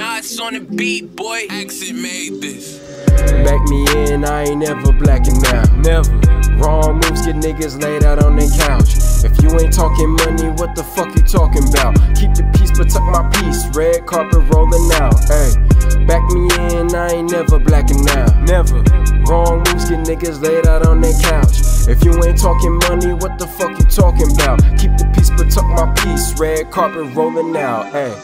Axe on the beat, boy. Accent made this. Back me in, I ain't never blacking out. Never. Wrong moves get niggas laid out on their couch. If you ain't talking money, what the fuck you talking about? Keep the peace, but tuck my piece. Red carpet rolling out. Hey, back me in, I ain't never blacking out. Never. Wrong moves get niggas laid out on their couch. If you ain't talking money, what the fuck you talking about? Keep the peace, but tuck my piece. Red carpet rolling out. Hey,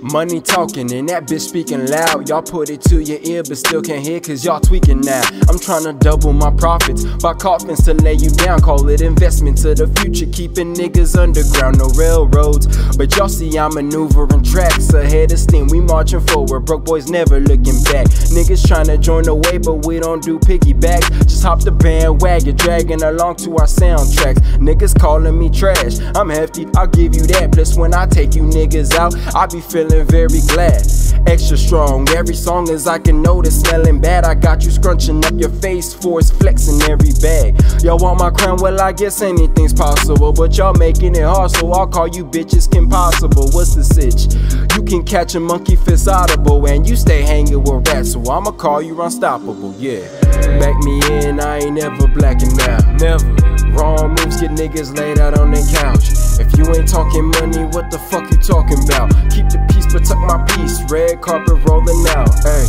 money talking and that bitch speaking loud. Y'all put it to your ear, but still can't hear cause y'all tweaking now. I'm trying to double my profits by coffins to lay you down. Call it investment to the future, keeping niggas underground, no railroads. But y'all see I'm maneuvering tracks ahead of steam. We marching forward, broke boys never looking back. Niggas trying to join the way, but we don't do piggybacks. Just hop the bandwagon, dragging along to our soundtracks. Niggas calling me trash. I'm hefty, I'll give you that. When I take you niggas out, I be feeling very glad. Extra strong, every song as I can notice smelling bad. I got you scrunching up your face, force flexing every bag. Y'all want my crown? Well, I guess anything's possible. But y'all making it hard, so I'll call you bitches Kim Possible. What's the sitch? You can catch a monkey fist audible, and you stay hanging with rats, so I'ma call you unstoppable, yeah. Back me in, I ain't never blacking out. Never. Wrong moves get niggas laid out on their couch. If you ain't talking money, what the fuck you talking about? Keep the peace, but tuck my piece. Red carpet rolling out. Hey,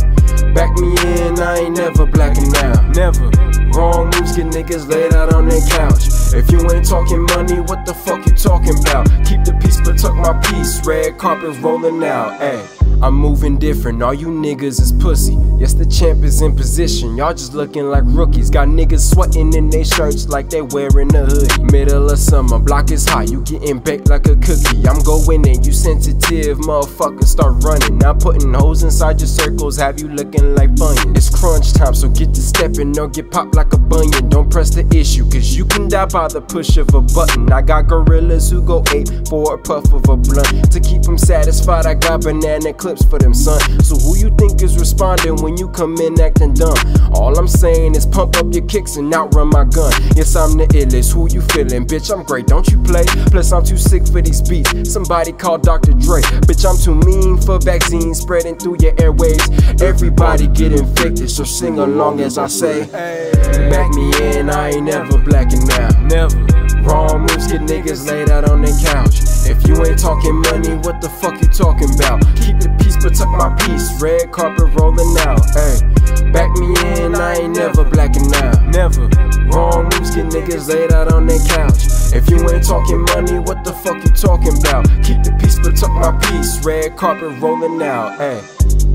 back me in, I ain't never blacking out. Never. Wrong moves get niggas laid out on their couch. If you ain't talking money, what the fuck you talking about? Keep the peace, but tuck my piece. Red carpet rolling out. Hey. I'm moving different, all you niggas is pussy. Yes, the champ is in position, y'all just looking like rookies. Got niggas sweating in their shirts like they wearing a hoodie. Middle of summer, block is hot, you getting baked like a cookie. I'm going in, you sensitive motherfuckers start running. Now putting holes inside your circles, have you looking like Bunyan. It's crunch time, so get to stepping or get popped like a bunion. Don't press the issue, cause you can die by the push of a button. I got gorillas who go ape for a puff of a blunt. To keep them satisfied, I got banana clips for them, son. So who you think is responding when you come in acting dumb? All I'm saying is pump up your kicks and outrun my gun. Yes, I'm the illest. Who you feeling, bitch? I'm great, don't you play? Plus, I'm too sick for these beats. Somebody call Dr. Dre. Bitch, I'm too mean for vaccines spreading through your airwaves. Everybody get infected, so sing along as I say. Back me in, I ain't never blacking out. Never. Wrong moves get niggas laid out on their couch. If you ain't talking money, what the fuck you talking about? Keep the peace, but tuck my piece. Red carpet rolling out. Hey, back me in, I ain't never blacking out. Never. Wrong moves get niggas laid out on their couch. If you ain't talking money, what the fuck you talking about? Keep the peace, but tuck my piece. Red carpet rolling out. Hey.